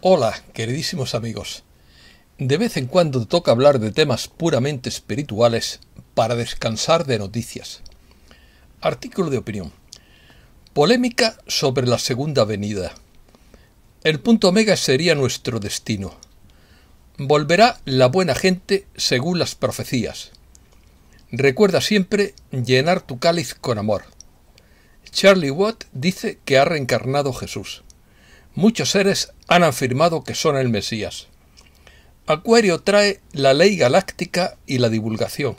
Hola, queridísimos amigos. De vez en cuando toca hablar de temas puramente espirituales para descansar de noticias. Artículo de opinión. Polémica sobre la segunda venida. El punto omega sería nuestro destino. Volverá la buena gente según las profecías. Recuerda siempre llenar tu cáliz con amor. Charlie Watt dice que ha reencarnado Jesús. Muchos seres han afirmado que son el Mesías. Acuario trae la ley galáctica y la divulgación.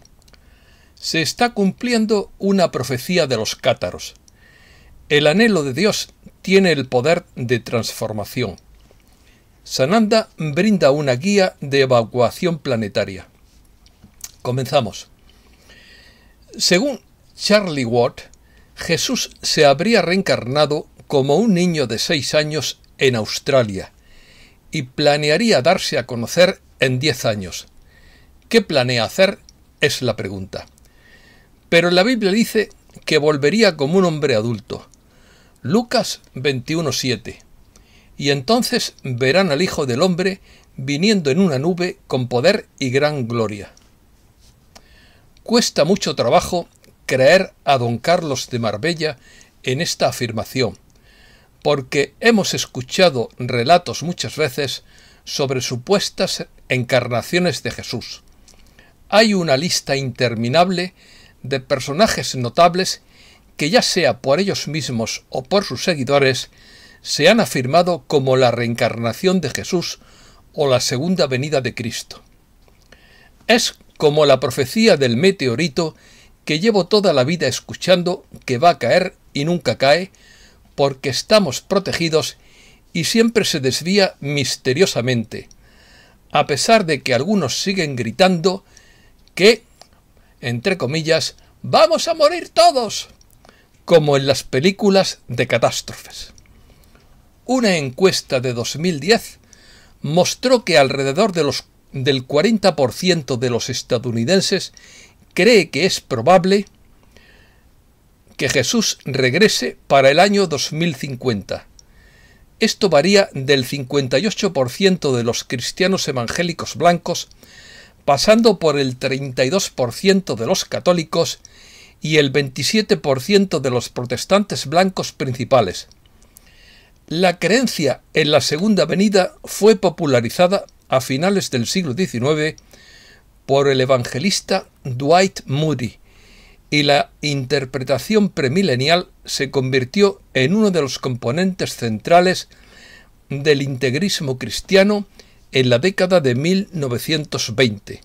Se está cumpliendo una profecía de los cátaros. El anhelo de Dios tiene el poder de transformación. Sananda brinda una guía de evacuación planetaria. Comenzamos. Según Charlie Watt, Jesús se habría reencarnado como un niño de seis años en Australia y planearía darse a conocer en diez años. ¿Qué planea hacer? Es la pregunta. Pero la Biblia dice que volvería como un hombre adulto. Lucas 21:7. Y entonces verán al Hijo del Hombre viniendo en una nube con poder y gran gloria. Cuesta mucho trabajo creer a don Carlos de Marbella en esta afirmación porque hemos escuchado relatos muchas veces sobre supuestas encarnaciones de Jesús. Hay una lista interminable de personajes notables que ya sea por ellos mismos o por sus seguidores, se han afirmado como la reencarnación de Jesús o la segunda venida de Cristo. Es como la profecía del meteorito que llevo toda la vida escuchando que va a caer y nunca cae, porque estamos protegidos y siempre se desvía misteriosamente, a pesar de que algunos siguen gritando que, entre comillas, vamos a morir todos, como en las películas de catástrofes. Una encuesta de 2010 mostró que alrededor del 40% de los estadounidenses cree que es probable que Jesús regrese para el año 2050. Esto varía del 58% de los cristianos evangélicos blancos, pasando por el 32% de los católicos y el 27% de los protestantes blancos principales. La creencia en la segunda venida fue popularizada a finales del siglo XIX por el evangelista Dwight Moody, y la interpretación premilenial se convirtió en uno de los componentes centrales del integrismo cristiano en la década de 1920.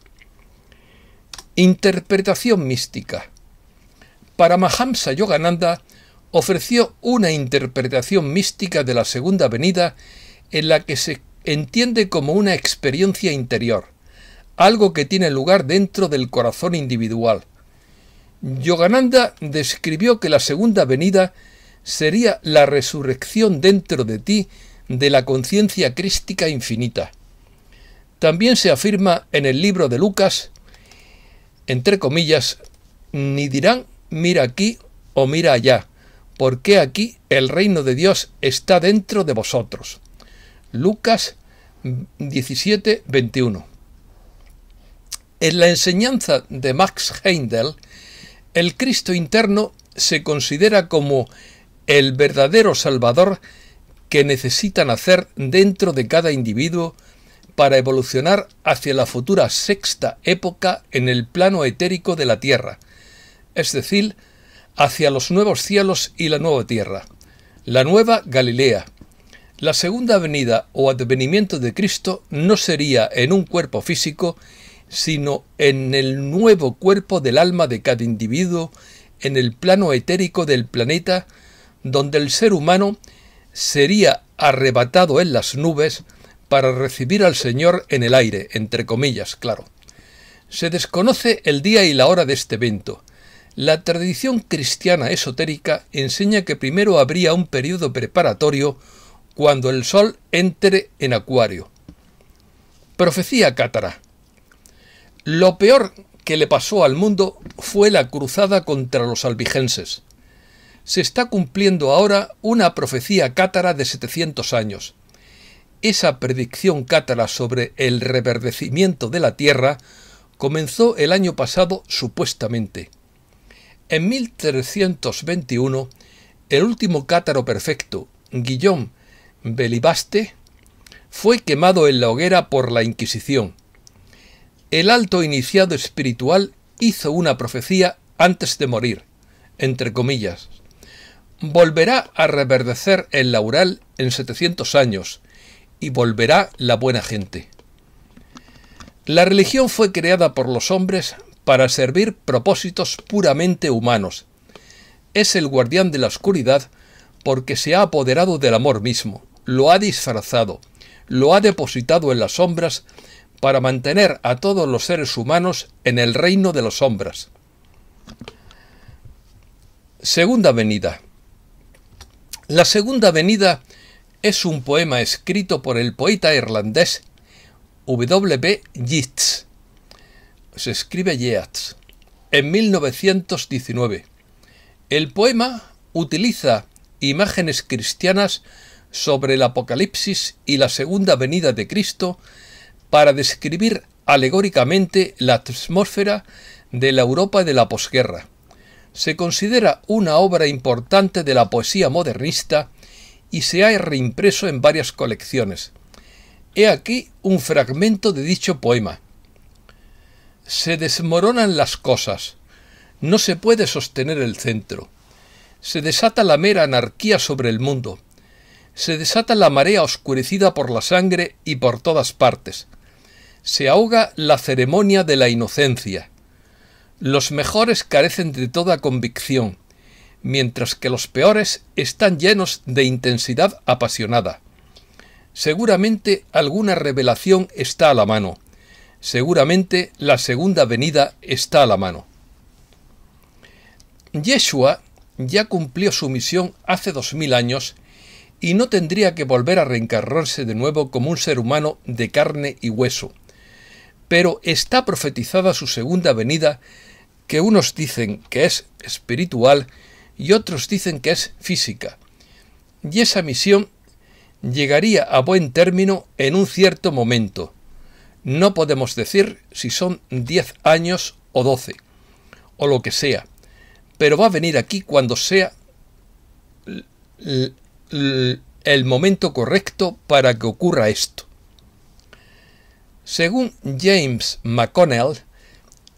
Interpretación mística. Paramahamsa Yogananda ofreció una interpretación mística de la segunda venida en la que se entiende como una experiencia interior, algo que tiene lugar dentro del corazón individual, Yogananda describió que la segunda venida sería la resurrección dentro de ti de la conciencia crística infinita. También se afirma en el libro de Lucas, entre comillas, ni dirán mira aquí o mira allá, porque aquí el reino de Dios está dentro de vosotros. Lucas 17, 21. En la enseñanza de Max Heindel, el Cristo interno se considera como el verdadero Salvador que necesita nacer dentro de cada individuo para evolucionar hacia la futura sexta época en el plano etérico de la Tierra, es decir, hacia los nuevos cielos y la nueva Tierra, la nueva Galilea. La segunda venida o advenimiento de Cristo no sería en un cuerpo físico, sino en el nuevo cuerpo del alma de cada individuo, en el plano etérico del planeta, donde el ser humano sería arrebatado en las nubes para recibir al Señor en el aire, entre comillas, claro. Se desconoce el día y la hora de este evento. La tradición cristiana esotérica enseña que primero habría un periodo preparatorio cuando el Sol entre en Acuario. Profecía cátara. Lo peor que le pasó al mundo fue la cruzada contra los albigenses. Se está cumpliendo ahora una profecía cátara de 700 años. esa predicción cátara sobre el reverdecimiento de la Tierra comenzó el año pasado supuestamente. En 1321, el último cátaro perfecto, Guillaume Belibaste, fue quemado en la hoguera por la Inquisición. El alto iniciado espiritual hizo una profecía antes de morir, entre comillas. Volverá a reverdecer el laurel en 700 años, y volverá la buena gente. La religión fue creada por los hombres para servir propósitos puramente humanos. Es el guardián de la oscuridad porque se ha apoderado del amor mismo, lo ha disfrazado, lo ha depositado en las sombras para mantener a todos los seres humanos en el reino de las sombras. Segunda venida. La segunda venida es un poema escrito por el poeta irlandés W. Yeats. Se escribe Yeats. En 1919. El poema utiliza imágenes cristianas sobre el Apocalipsis y la segunda venida de Cristo para describir alegóricamente la atmósfera de la Europa de la posguerra. Se considera una obra importante de la poesía modernista y se ha reimpreso en varias colecciones. He aquí un fragmento de dicho poema. Se desmoronan las cosas, no se puede sostener el centro. Se desata la mera anarquía sobre el mundo. Se desata la marea oscurecida por la sangre y por todas partes. Se ahoga la ceremonia de la inocencia. Los mejores carecen de toda convicción, mientras que los peores están llenos de intensidad apasionada. Seguramente alguna revelación está a la mano. Seguramente la segunda venida está a la mano. Yeshua ya cumplió su misión hace dos mil años y no tendría que volver a reencarnarse de nuevo como un ser humano de carne y hueso. Pero está profetizada su segunda venida, que unos dicen que es espiritual y otros dicen que es física. Y esa misión llegaría a buen término en un cierto momento. No podemos decir si son diez años o doce, o lo que sea, pero va a venir aquí cuando sea el momento correcto para que ocurra esto. Según James McConnell,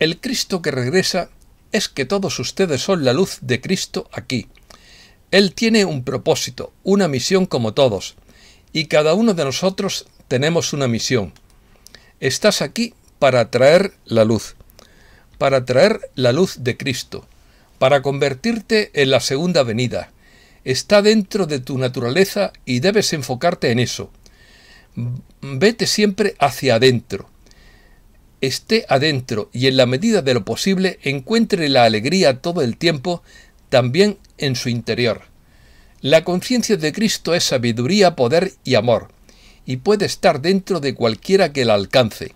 el Cristo que regresa es que todos ustedes son la luz de Cristo aquí. Él tiene un propósito, una misión como todos, y cada uno de nosotros tenemos una misión. Estás aquí para traer la luz, para traer la luz de Cristo, para convertirte en la segunda venida. Está dentro de tu naturaleza y debes enfocarte en eso. Vete siempre hacia adentro esté adentro y en la medida de lo posible encuentre la alegría todo el tiempo también en su interior. La conciencia de Cristo es sabiduría, poder y amor, y puede estar dentro de cualquiera que la alcance.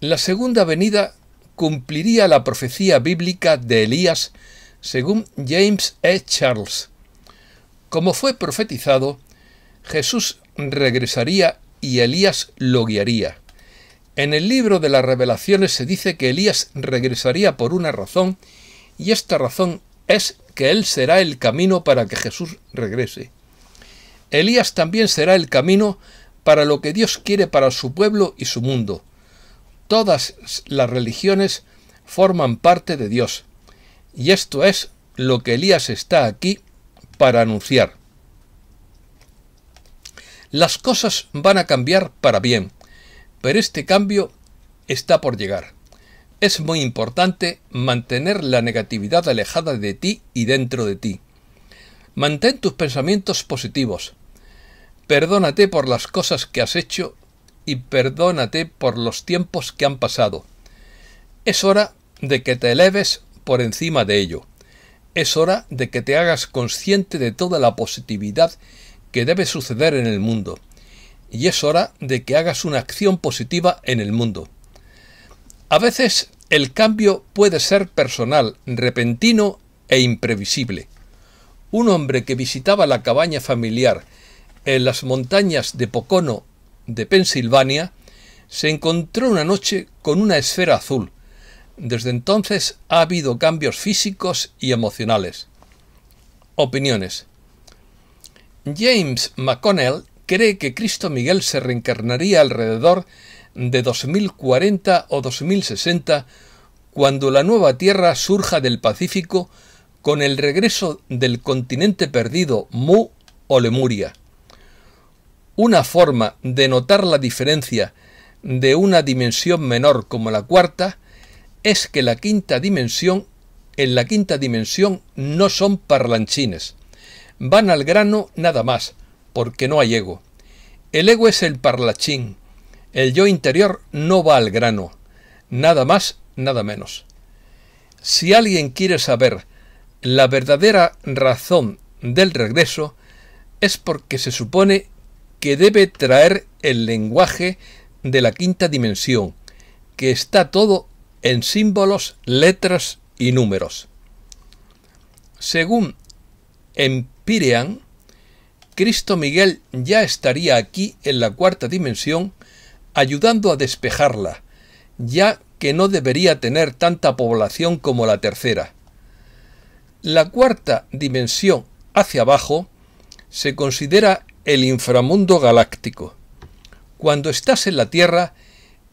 La segunda venida cumpliría la profecía bíblica de Elías según James E. Charles. Como fue profetizado, Jesús regresaría y Elías lo guiaría. En el libro de las revelaciones se dice que Elías regresaría por una razón, y esta razón es que él será el camino para que Jesús regrese. Elías también será el camino para lo que Dios quiere para su pueblo y su mundo. Todas las religiones forman parte de Dios, y esto es lo que Elías está aquí para anunciar. Las cosas van a cambiar para bien pero este cambio está por llegar. Es muy importante mantener la negatividad alejada de ti y dentro de ti. Mantén tus pensamientos positivos. Perdónate por las cosas que has hecho y perdónate por los tiempos que han pasado. Es hora de que te eleves por encima de ello. Es hora de que te hagas consciente de toda la positividad que debe suceder en el mundo y es hora de que hagas una acción positiva en el mundo. A veces el cambio puede ser personal, repentino e imprevisible. Un hombre que visitaba la cabaña familiar en las montañas de Pocono de Pensilvania, se encontró una noche con una esfera azul. Desde entonces ha habido cambios físicos y emocionales. Opiniones. James McConnell cree que Cristo Miguel se reencarnaría alrededor de 2040 o 2060 cuando la nueva Tierra surja del Pacífico con el regreso del continente perdido Mu o Lemuria. Una forma de notar la diferencia de una dimensión menor como la cuarta es que la quinta dimensión en la quinta dimensión no son parlanchines. Van al grano nada más, porque no hay ego. El ego es el parlachín. El yo interior no va al grano. Nada más, nada menos. Si alguien quiere saber la verdadera razón del regreso, es porque se supone que debe traer el lenguaje de la quinta dimensión, que está todo en símbolos, letras y números. Según Empyrean, Cristo Miguel ya estaría aquí en la cuarta dimensión ayudando a despejarla, ya que no debería tener tanta población como la tercera. La cuarta dimensión hacia abajo se considera el inframundo galáctico. Cuando estás en la Tierra,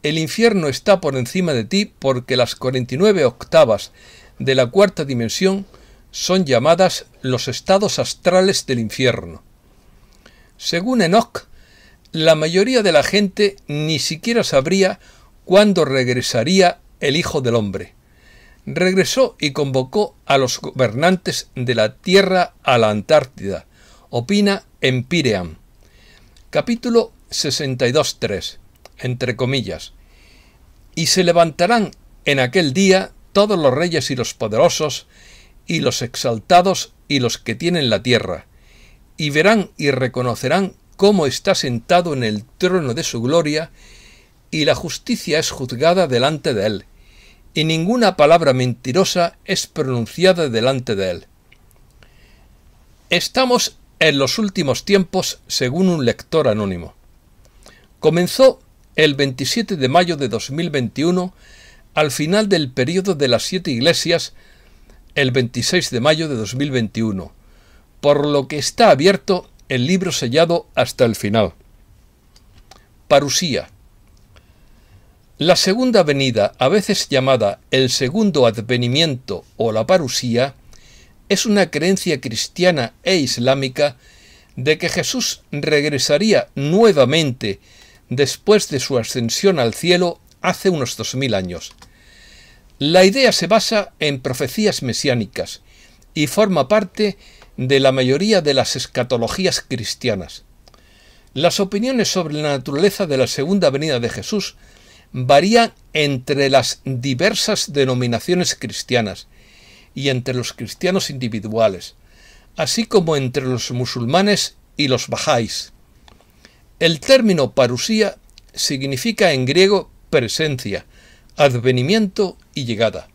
el infierno está por encima de ti porque las 49 octavas de la cuarta dimensión son llamadas los estados astrales del infierno. Según Enoch, la mayoría de la gente ni siquiera sabría cuándo regresaría el Hijo del Hombre. Regresó y convocó a los gobernantes de la Tierra a la Antártida, opina Empyrean. Capítulo 62.3, entre comillas. Y se levantarán en aquel día todos los reyes y los poderosos, y los exaltados y los que tienen la tierra, y verán y reconocerán cómo está sentado en el trono de su gloria, y la justicia es juzgada delante de él, y ninguna palabra mentirosa es pronunciada delante de él. Estamos en los últimos tiempos, según un lector anónimo. Comenzó el 27 de mayo de 2021, al final del período de las siete iglesias, el 26 de mayo de 2021, por lo que está abierto el libro sellado hasta el final. Parusía. La segunda venida, a veces llamada el segundo advenimiento o la parusía, es una creencia cristiana e islámica de que Jesús regresaría nuevamente después de su ascensión al cielo hace unos dos mil años. La idea se basa en profecías mesiánicas y forma parte de la mayoría de las escatologías cristianas. Las opiniones sobre la naturaleza de la segunda venida de Jesús varían entre las diversas denominaciones cristianas, y entre los cristianos individuales, así como entre los musulmanes y los bajáis. El término parusía significa en griego presencia, advenimiento y llegada.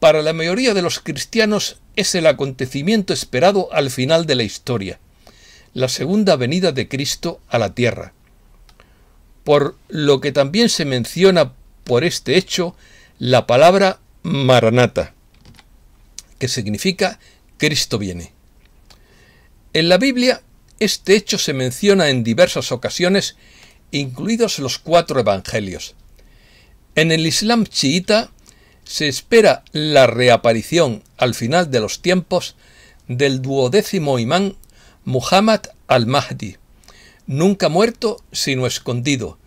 Para la mayoría de los cristianos es el acontecimiento esperado al final de la historia, la segunda venida de Cristo a la tierra. Por lo que también se menciona por este hecho la palabra maranata que significa Cristo viene. En la Biblia, este hecho se menciona en diversas ocasiones, incluidos los cuatro evangelios. En el Islam chiita se espera la reaparición al final de los tiempos del duodécimo imán Muhammad al-Mahdi, nunca muerto sino escondido,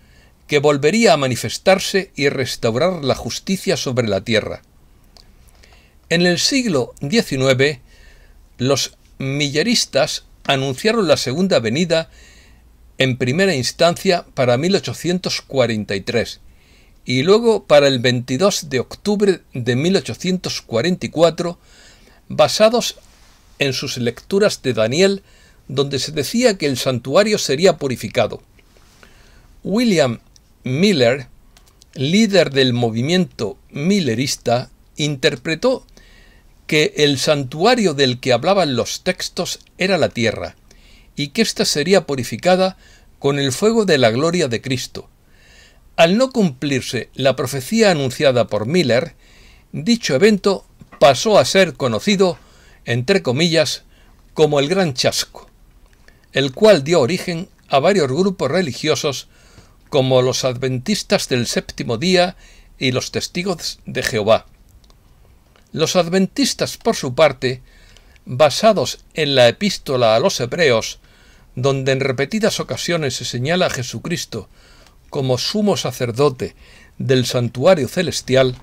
que volvería a manifestarse y restaurar la justicia sobre la tierra. En el siglo XIX, los milleristas anunciaron la segunda venida en primera instancia para 1843 y luego para el 22 de octubre de 1844, basados en sus lecturas de Daniel, donde se decía que el santuario sería purificado. William Miller, líder del movimiento millerista, interpretó que el santuario del que hablaban los textos era la tierra, y que ésta sería purificada con el fuego de la gloria de Cristo. Al no cumplirse la profecía anunciada por Miller, dicho evento pasó a ser conocido, entre comillas, como el Gran Chasco, el cual dio origen a varios grupos religiosos como los adventistas del séptimo día y los testigos de Jehová. Los adventistas, por su parte, basados en la epístola a los hebreos, donde en repetidas ocasiones se señala a Jesucristo como sumo sacerdote del santuario celestial,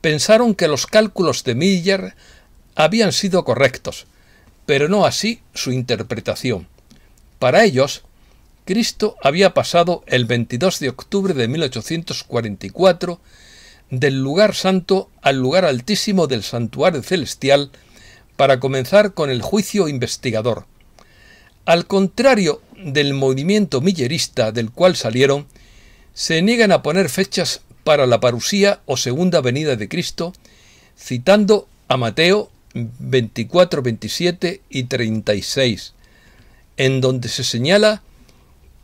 pensaron que los cálculos de Miller habían sido correctos, pero no así su interpretación. Para ellos, Cristo había pasado el 22 de octubre de 1844 del lugar santo al lugar altísimo del santuario celestial para comenzar con el juicio investigador. Al contrario del movimiento millerista del cual salieron, se niegan a poner fechas para la parusía o segunda venida de Cristo, citando a Mateo 24, 27 y 36, en donde se señala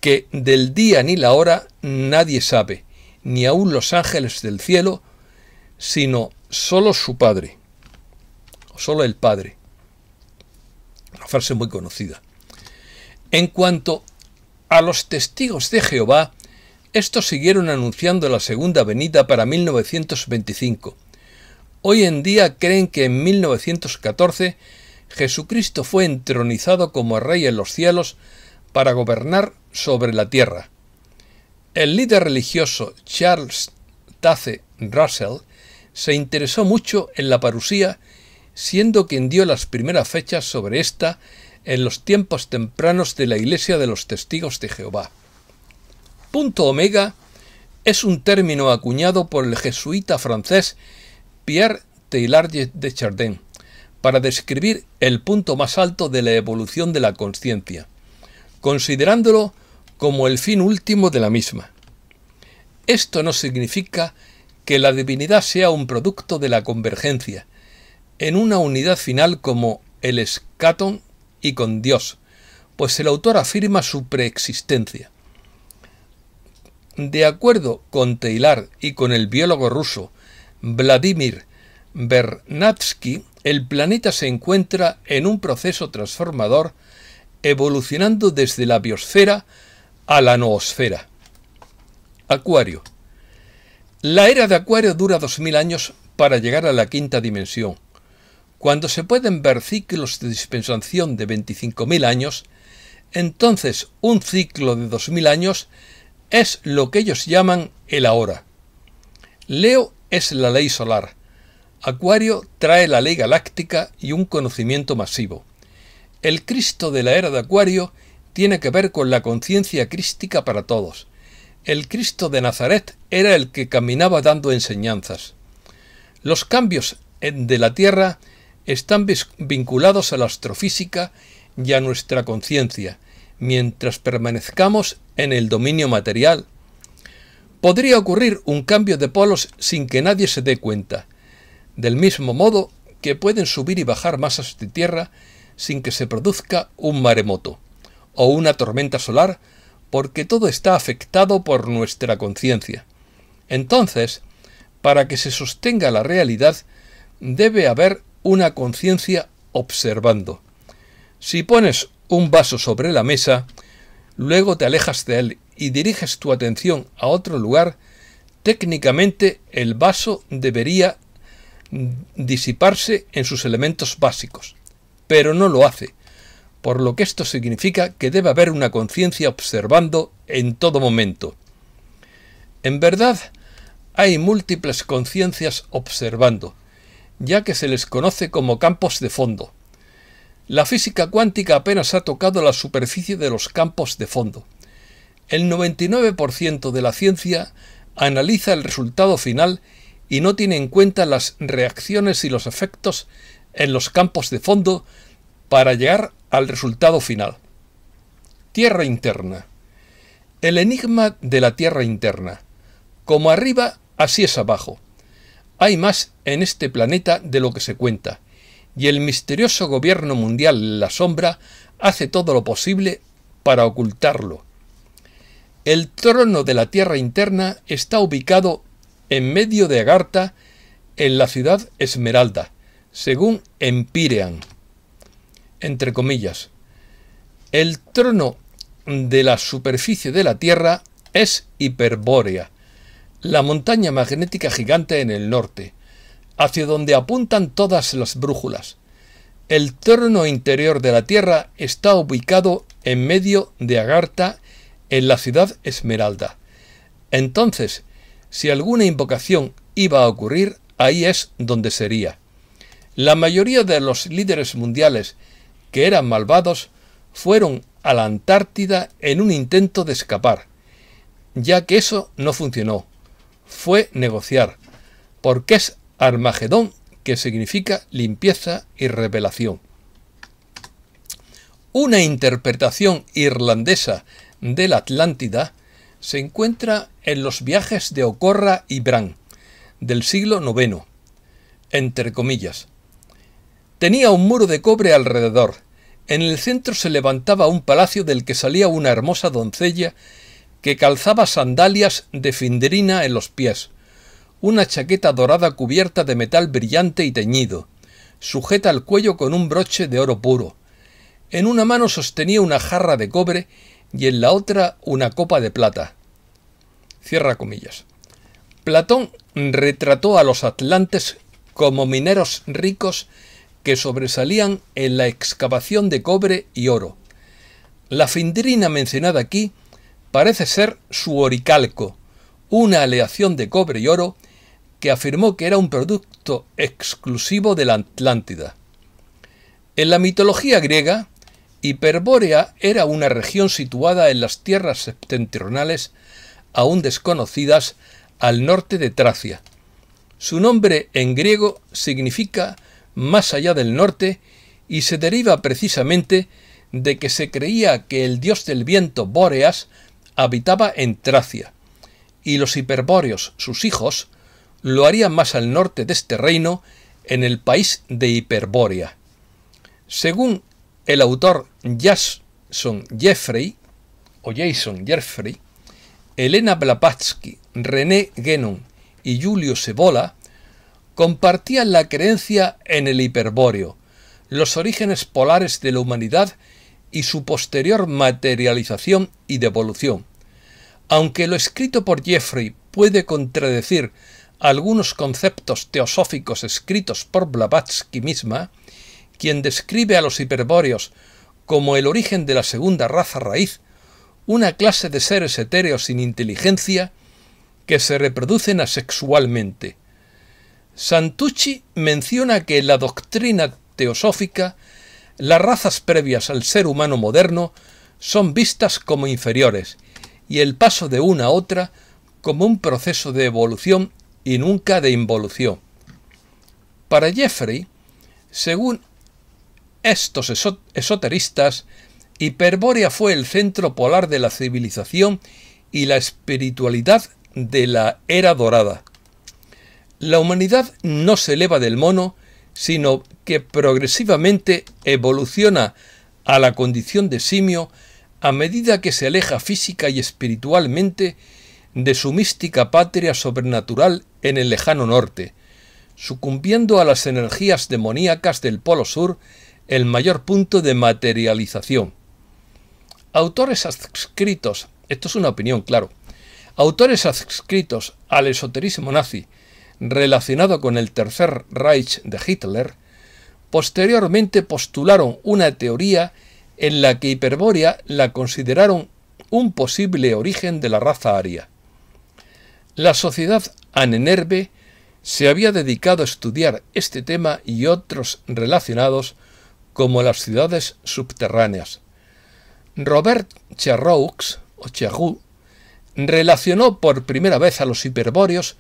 que del día ni la hora nadie sabe, ni aun los ángeles del cielo, sino solo su Padre, o solo el Padre. Una frase muy conocida. En cuanto a los testigos de Jehová, estos siguieron anunciando la segunda venida para 1925. Hoy en día creen que en 1914 Jesucristo fue entronizado como rey en los cielos para gobernar sobre la tierra. El líder religioso Charles Taze Russell se interesó mucho en la parusía, siendo quien dio las primeras fechas sobre esta en los tiempos tempranos de la Iglesia de los Testigos de Jehová. Punto omega es un término acuñado por el jesuita francés Pierre Teilhard de Chardin para describir el punto más alto de la evolución de la conciencia, considerándolo como el fin último de la misma. Esto no significa que la divinidad sea un producto de la convergencia, en una unidad final como el escatón y con Dios, pues el autor afirma su preexistencia. De acuerdo con Taylor y con el biólogo ruso Vladimir Bernatsky, el planeta se encuentra en un proceso transformador evolucionando desde la biosfera a la noosfera. Acuario. La era de Acuario dura 2000 años para llegar a la quinta dimensión. Cuando se pueden ver ciclos de dispensación de 25.000 años, entonces un ciclo de 2.000 años es lo que ellos llaman el ahora. Leo es la ley solar. Acuario trae la ley galáctica y un conocimiento masivo. El Cristo de la era de Acuario tiene que ver con la conciencia crística para todos el Cristo de Nazaret era el que caminaba dando enseñanzas. Los cambios de la Tierra están vinculados a la astrofísica y a nuestra conciencia, mientras permanezcamos en el dominio material. Podría ocurrir un cambio de polos sin que nadie se dé cuenta, del mismo modo que pueden subir y bajar masas de tierra sin que se produzca un maremoto o una tormenta solar porque todo está afectado por nuestra conciencia. Entonces, para que se sostenga la realidad, debe haber una conciencia observando. Si pones un vaso sobre la mesa, luego te alejas de él y diriges tu atención a otro lugar, técnicamente el vaso debería disiparse en sus elementos básicos, pero no lo hace, por lo que esto significa que debe haber una conciencia observando en todo momento. En verdad, hay múltiples conciencias observando, ya que se les conoce como campos de fondo. La física cuántica apenas ha tocado la superficie de los campos de fondo. El 99% de la ciencia analiza el resultado final y no tiene en cuenta las reacciones y los efectos en los campos de fondo para llegar al resultado final. Tierra interna. El enigma de la Tierra interna. Como arriba, así es abajo. Hay más en este planeta de lo que se cuenta, y el misterioso gobierno mundial La Sombra hace todo lo posible para ocultarlo. El trono de la tierra interna está ubicado en medio de Agartha, en la ciudad Esmeralda, según Empirean. Entre comillas. El trono de la superficie de la Tierra es Hiperbórea, la montaña magnética gigante en el norte, hacia donde apuntan todas las brújulas. El trono interior de la Tierra está ubicado en medio de Agartha, en la ciudad Esmeralda. Entonces, si alguna invocación iba a ocurrir, ahí es donde sería. La mayoría de los líderes mundiales que eran malvados fueron a la Antártida en un intento de escapar, ya que eso no funcionó. Fue negociar, porque es Armagedón, que significa limpieza y revelación. Una interpretación irlandesa de la Atlántida se encuentra en los viajes de Ocorra y Bran, del siglo IX, entre comillas. Tenía un muro de cobre alrededor. En el centro se levantaba un palacio del que salía una hermosa doncella que calzaba sandalias de findrina en los pies, una chaqueta dorada cubierta de metal brillante y teñido, sujeta al cuello con un broche de oro puro. En una mano sostenía una jarra de cobre y en la otra una copa de plata. Cierra comillas. Platón retrató a los atlantes como mineros ricos que sobresalían en la excavación de cobre y oro. La findrina mencionada aquí parece ser su oricalco, una aleación de cobre y oro que afirmó que era un producto exclusivo de la Atlántida. En la mitología griega, Hiperbórea era una región situada en las tierras septentrionales aún desconocidas al norte de Tracia. Su nombre en griego significa más allá del norte y se deriva precisamente de que se creía que el dios del viento Bóreas habitaba en Tracia, y los hiperbóreos, sus hijos, lo harían más al norte de este reino, en el país de Hiperbórea. Según el autor Jason Jeffrey, o Jason Jeffrey, Elena Blavatsky, René Guénon y Julio Sebola compartían la creencia en el hiperbóreo, los orígenes polares de la humanidad y su posterior materialización y devolución. Aunque lo escrito por Jeffrey puede contradecir algunos conceptos teosóficos escritos por Blavatsky misma, quien describe a los hiperbóreos como el origen de la segunda raza raíz, una clase de seres etéreos sin inteligencia que se reproducen asexualmente. Santucci menciona que en la doctrina teosófica las razas previas al ser humano moderno son vistas como inferiores y el paso de una a otra como un proceso de evolución y nunca de involución. Para Jeffrey, según estos esoteristas, Hiperbórea fue el centro polar de la civilización y la espiritualidad de la era dorada. La humanidad no se eleva del mono, sino que progresivamente evoluciona a la condición de simio a medida que se aleja física y espiritualmente de su mística patria sobrenatural en el lejano norte, sucumbiendo a las energías demoníacas del Polo Sur el mayor punto de materialización. Autores adscritos, esto es una opinión, claro, autores adscritos al esoterismo nazi relacionado con el Tercer Reich de Hitler, posteriormente postularon una teoría en la que Hiperbórea la consideraron un posible origen de la raza aria. La sociedad Anenerve se había dedicado a estudiar este tema y otros relacionados como las ciudades subterráneas. Robert Cherroux, o Cherroux, relacionó por primera vez a los hiperbóreos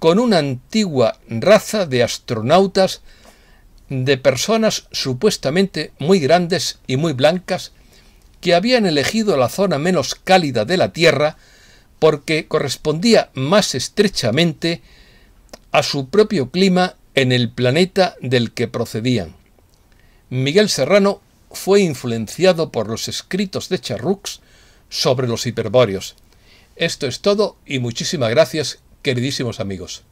con una antigua raza de astronautas de personas supuestamente muy grandes y muy blancas que habían elegido la zona menos cálida de la Tierra porque correspondía más estrechamente a su propio clima en el planeta del que procedían. Miguel Serrano, fue influenciado por los escritos de Charroux sobre los hiperbóreos. Esto es todo y muchísimas gracias, queridísimos amigos.